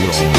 What's?